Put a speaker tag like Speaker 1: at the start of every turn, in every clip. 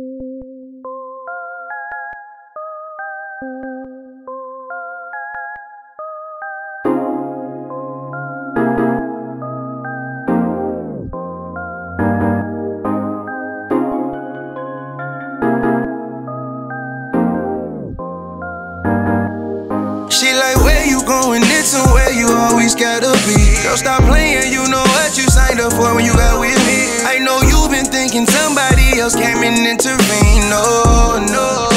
Speaker 1: She like, where you going? It's where you always gotta be. Girl, stop playing, you know what you signed up for when you got with me. I know you've been thinking somebody else came in and intervened. No, no,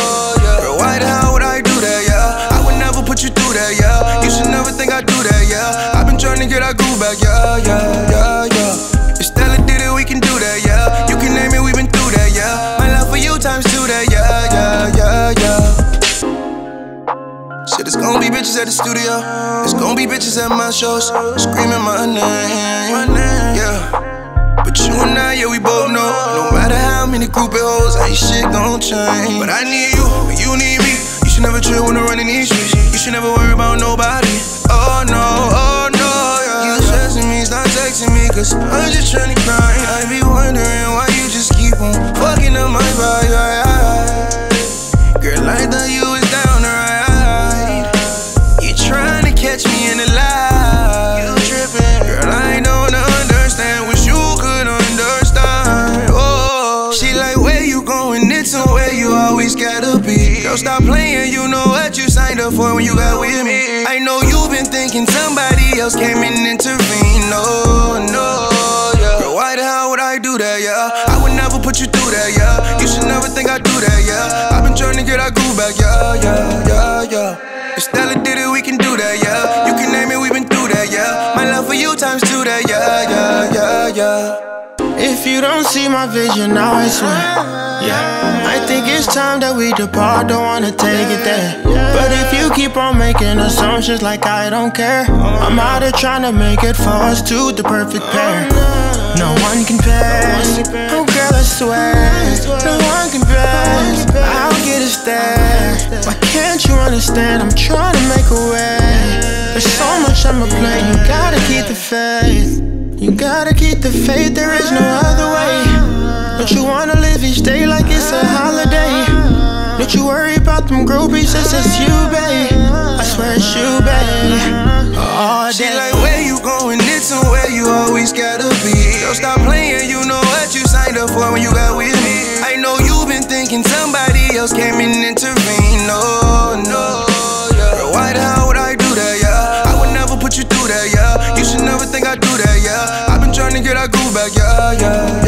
Speaker 1: yeah. Girl, why the hell would I do that, yeah? I would never put you through that, yeah. You should never think I'd do that, yeah. I've been trying to get our groove back, yeah, yeah, yeah, yeah. If Stella did it, we can do that, yeah. You can name it, we've been through that, yeah. My love for you times two that, yeah, yeah, yeah, yeah. Shit, it's gonna be bitches at the studio. It's gonna be bitches at my shows, screaming my name. You and I, yeah, we both know. No matter how many groupie hoes, ain't shit gon' change. But I need you, but you need me. You should never chill when I'm running these streets. You should never worry about nobody. Stop playing. You know what you signed up for when you got with me. I know you've been thinking somebody else came in and intervened. No, no, yeah. Girl, why the hell would I do that, yeah? I would never put you through that, yeah. You should never think I'd do that, yeah. I've been trying to get our groove back, yeah, yeah, yeah, yeah. If Stella did it, we can do that, yeah. You can name it, we've been through that, yeah. My love for you times two that, yeah, yeah, yeah, yeah.
Speaker 2: If you don't see my vision, now I swear. Yeah, I think it's time that we depart. Don't wanna take it there. But if you keep on making assumptions like I don't care, I'm out here trying to make it for us two, the perfect pair. No one can compares. Oh, girl, I swear. No one can compares. I'll get us there. Why can't you understand? I'm trying to make a way. There's so much I'ma play. You gotta keep the faith. You gotta keep the faith, there is no. Don't you wanna live each day like it's a holiday? Don't you worry about them groupies, it's just you, babe. I swear it's you, babe. All
Speaker 1: She
Speaker 2: day.
Speaker 1: like, where you going? It's where you always gotta be. Girl, stop playing. You know what you signed up for when you got with me. I know you've been thinking somebody else came and intervened. No, no, yeah. Girl, why the hell would I do that, yeah? I would never put you through that, yeah. You should never think I'd do that, yeah. I've been trying to get our groove back, yeah, yeah.